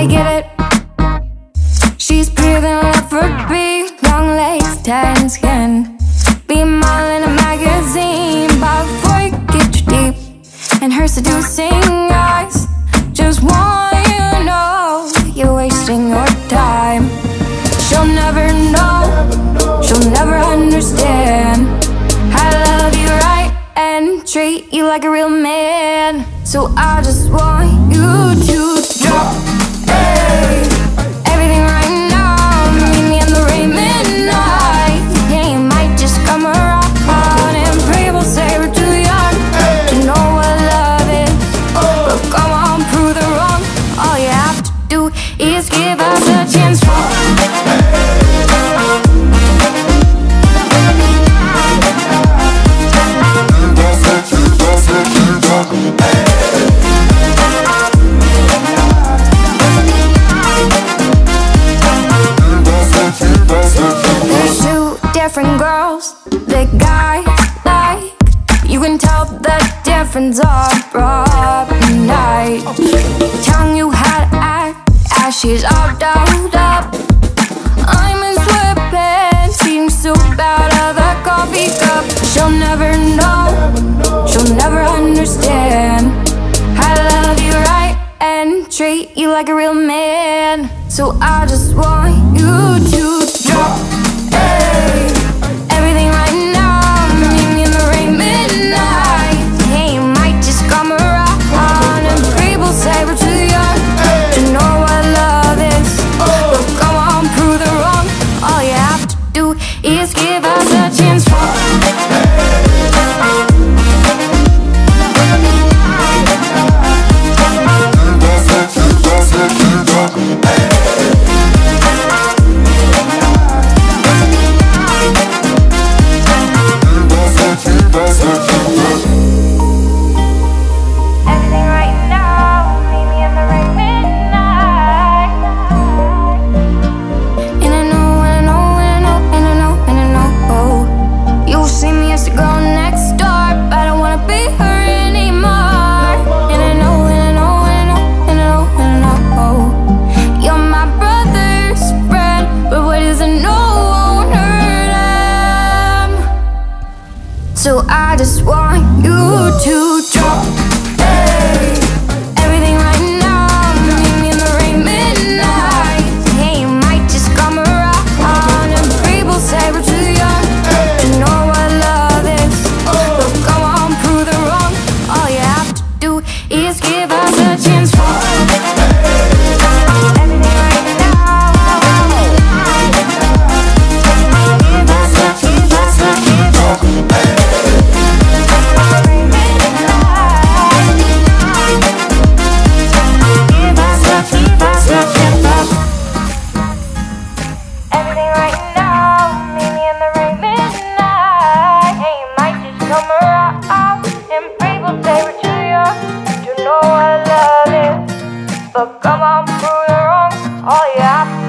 I get it. She's prettier than I'll ever be Long legs, tan skin. Be a model in a magazine Bob Ford, get you deep. And her seducing eyes Just want you to know You're wasting your time. She'll never know She'll never understand. How love you right And treat you like a real man. So I just want you to different girls that guys like. You can tell the difference on broad night. Telling you how to act as she's all dolled up. I'm in sweatpants, soup out of a coffee cup. She'll never know, she'll never understand. I love you right and treat you like a real man. So I just want is I just want you to drop But come on, prove it wrong. All you